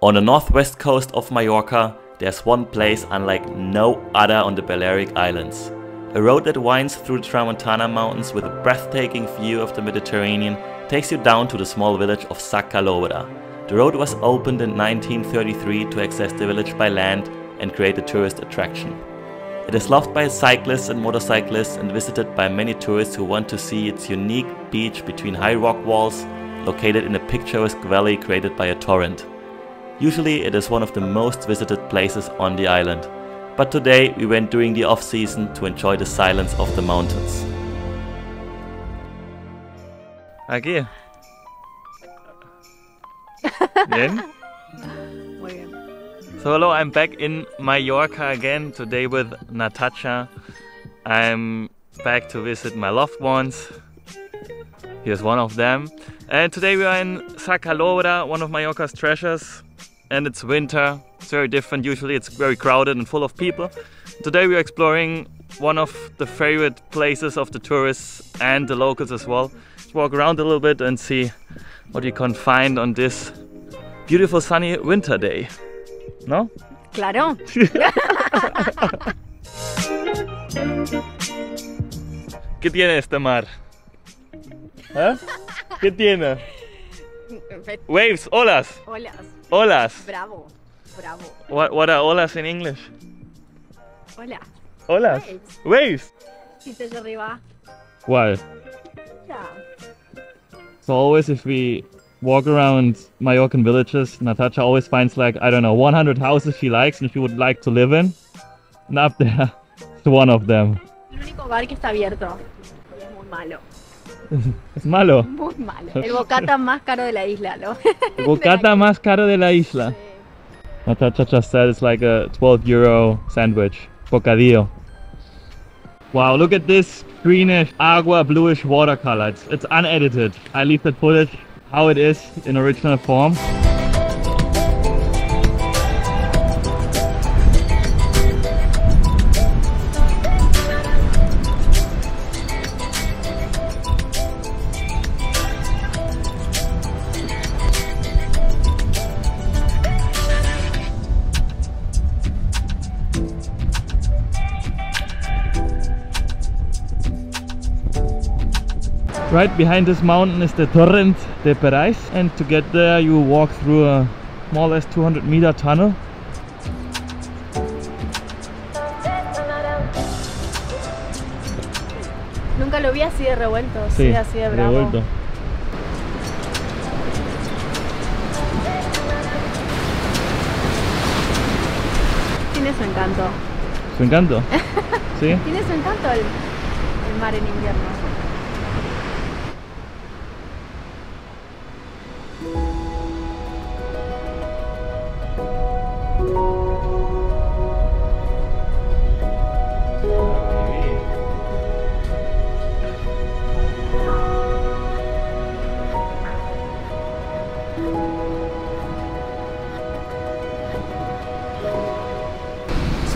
On the northwest coast of Mallorca, there's one place unlike no other on the Balearic Islands. A road that winds through the Tramontana Mountains with a breathtaking view of the Mediterranean takes you down to the small village of Sa Calobra. The road was opened in 1933 to access the village by land and create a tourist attraction. It is loved by cyclists and motorcyclists and visited by many tourists who want to see its unique beach between high rock walls located in a picturesque valley created by a torrent. Usually it is one of the most visited places on the island, but today we went during the off season to enjoy the silence of the mountains. Aquí. Bien. Muy bien. So hello, I'm back in Mallorca again today with Natasha. I'm back to visit my loved ones. Here's one of them. And today we are in Sa Calobra, one of Mallorca's treasures. And it's winter. It's very different. Usually it's very crowded and full of people. Today we are exploring one of the favorite places of the tourists and the locals as well. Let's walk around a little bit and see what you can find on this beautiful sunny winter day. No? Claro. ¿Qué tiene este mar? ¿Eh? ¿Qué tiene? Waves, olas, Hola. Olas. Bravo. Bravo. What, what are olas in English? Hola. Olas. Waves. Waves. ¿Viste allá arriba? Why? Ya. So always if we walk around Mallorcan villages, Natasha always finds like, I don't know, 100 houses she likes and she would like to live in. And up it's one of them. El único bar que está abierto. Es muy malo. Es malo. Muy malo. El bocata más caro de la isla, ¿no? El bocata más caro de la isla. Natasha just said it's like a 12 euro sandwich. Bocadillo. Wow, look at this greenish, agua bluish watercolor. It's, it's unedited. I leave that footage how it is in original form. Right behind this mountain is the Torrent de Pareis and to get there you walk through a more or less 200 meter tunnel. Nunca lo vi así de revuelto, sí, así de bravo. revuelto. Tiene su encanto. Su encanto. ¿Sí? Tiene su encanto el, el mar en invierno.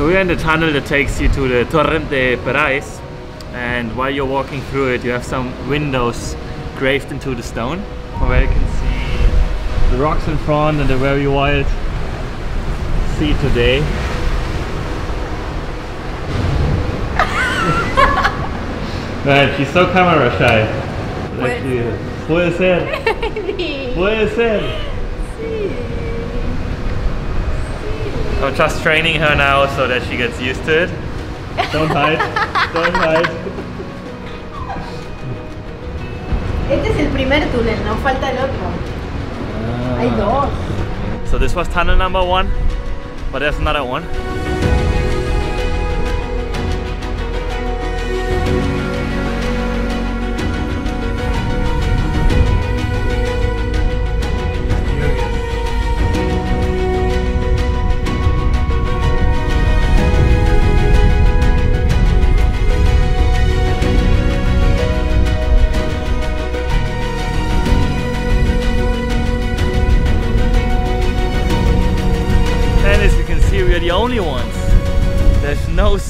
So we're in the tunnel that takes you to the Torrent de Pareis and while you're walking through it you have some windows graved into the stone where you can see the rocks in front and the very wild sea today. Man, she's so camera shy. Like Puede ser, puede ser. I'm just training her now so that she gets used to it. Don't hide, don't hide. Este es el primer túnel, no falta el otro. Hay ah. dos. So this was tunnel number one, but there's another one.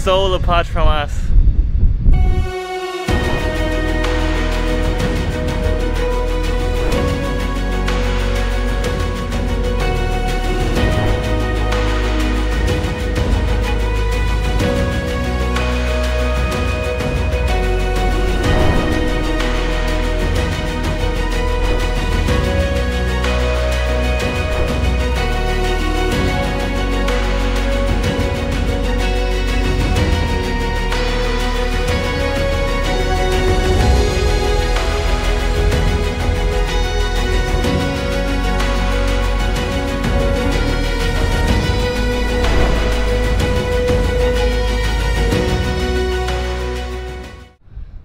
Soul apart from us.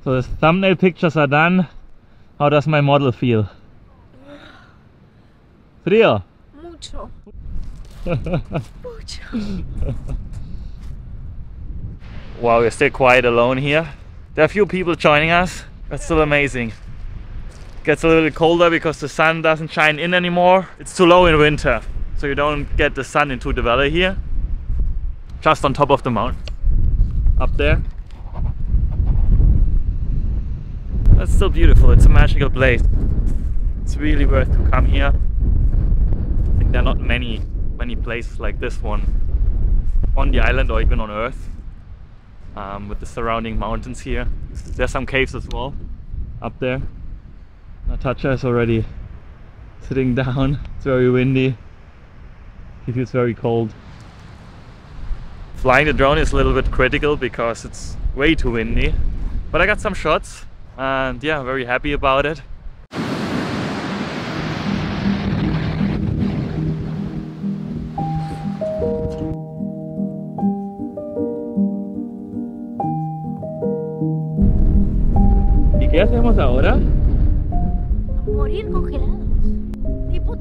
So the thumbnail pictures are done. How does my model feel? Frío. Mucho. Mucho. Wow, we're still quite alone here. There are a few people joining us. That's still amazing. Gets a little colder because the sun doesn't shine in anymore. It's too low in winter, so you don't get the sun into the valley here. Just on top of the mountain. Up there. That's still beautiful. It's a magical place. It's really worth to come here. I think there are not many many places like this one on the island or even on Earth. Um, with the surrounding mountains here. There's some caves as well up there. Natasha is already sitting down. It's very windy. He feels very cold. Flying the drone is a little bit critical because it's way too windy. But I got some shots and yeah, very happy about it. ¿Y qué hacemos ahora? Morir congelados.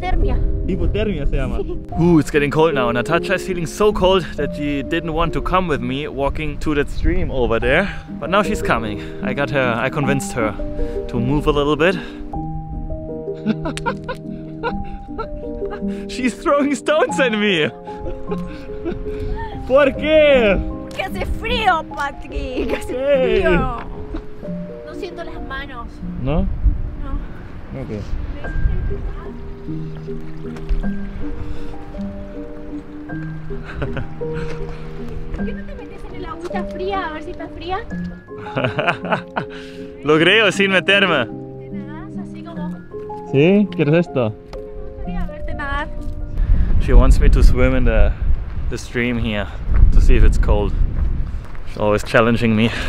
Hipotermia. Hypothermia se llama. Ooh, it's getting cold now. Natasha is feeling so cold that she didn't want to come with me walking to that stream over there. But now she's coming. I got her, I convinced her to move a little bit. she's throwing stones at me. ¿Por qué? Que hace frío, Patrick. Que hace Hey. frío. No siento las manos. No? No. Okay. ¿Por qué no te metes en el agüita fría a ver si está fría? Lo creo sin meterme. Te nadas así como. ¿Sí? ¿Quieres esto? Me gustaría verte nadar. She wants me to swim in the, the stream here to see if it's cold. She's always challenging me.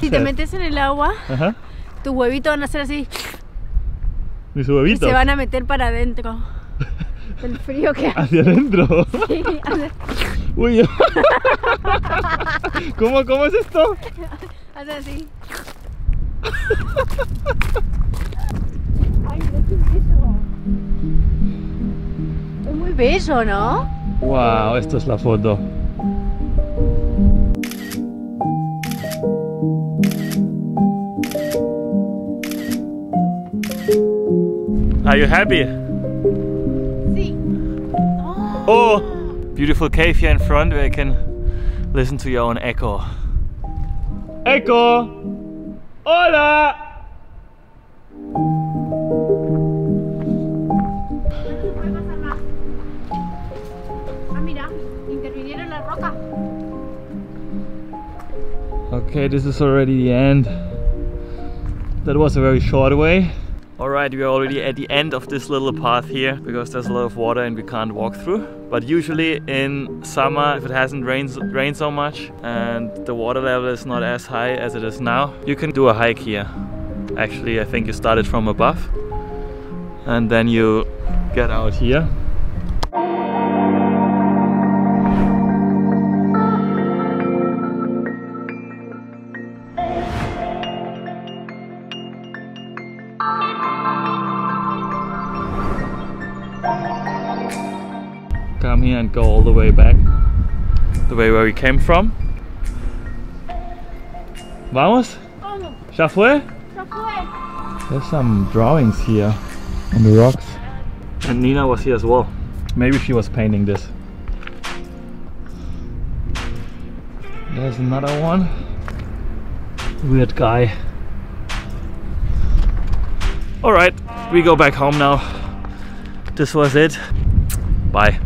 Si te metes en el agua, tus huevitos van a ser así Y se van a meter para adentro. El frío que hace. Hacia adentro. hace, Uy. ¿Cómo, ¿Cómo es esto? hace así. Ay, mira qué bello. Es muy bello, ¿no? Wow, esto es la foto. Are you happy? Sí. Oh, beautiful cave here in front where you can listen to your own echo. Echo! Hola! Puede pasar más. Ah, mira, intervinieron la roca. Okay, this is already the end. That was a very short way. Alright, we are already at the end of this little path here because there's a lot of water and we can't walk through. But usually in summer, if it hasn't rained, rained so much and the water level is not as high as it is now, you can do a hike here. Actually, I think you started from above and then you get out here. Come here and go all the way back the way where we came from. Vamos? Ya fue. There's some drawings here on the rocks. And Nina was here as well. Maybe she was painting this. There's another one. Weird guy. Alright, we go back home now. This was it. Bye.